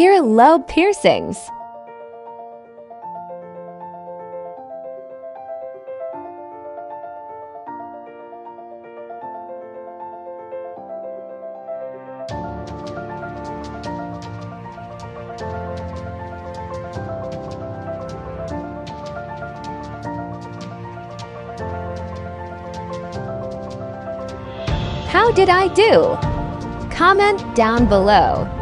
Earlobe piercings. How did I do? Comment down below.